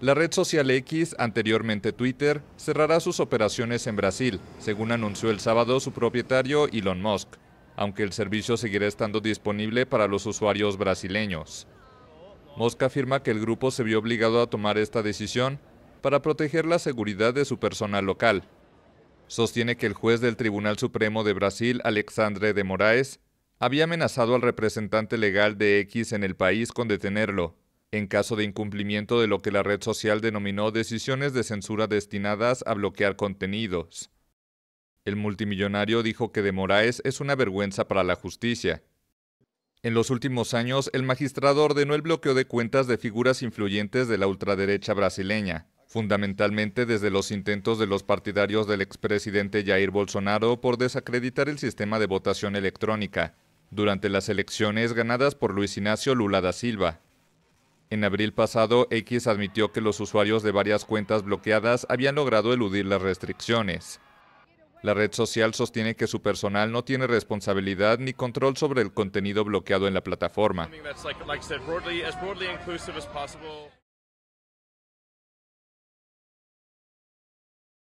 La red social X, anteriormente Twitter, cerrará sus operaciones en Brasil, según anunció el sábado su propietario Elon Musk, aunque el servicio seguirá estando disponible para los usuarios brasileños. Musk afirma que el grupo se vio obligado a tomar esta decisión para proteger la seguridad de su personal local. Sostiene que el juez del Tribunal Supremo de Brasil, Alexandre de Moraes, había amenazado al representante legal de X en el país con detenerlo, en caso de incumplimiento de lo que la red social denominó decisiones de censura destinadas a bloquear contenidos. El multimillonario dijo que de Moraes es una vergüenza para la justicia. En los últimos años, el magistrado ordenó el bloqueo de cuentas de figuras influyentes de la ultraderecha brasileña, fundamentalmente desde los intentos de los partidarios del expresidente Jair Bolsonaro por desacreditar el sistema de votación electrónica, durante las elecciones ganadas por Luis Ignacio Lula da Silva. En abril pasado, X admitió que los usuarios de varias cuentas bloqueadas habían logrado eludir las restricciones. La red social sostiene que su personal no tiene responsabilidad ni control sobre el contenido bloqueado en la plataforma.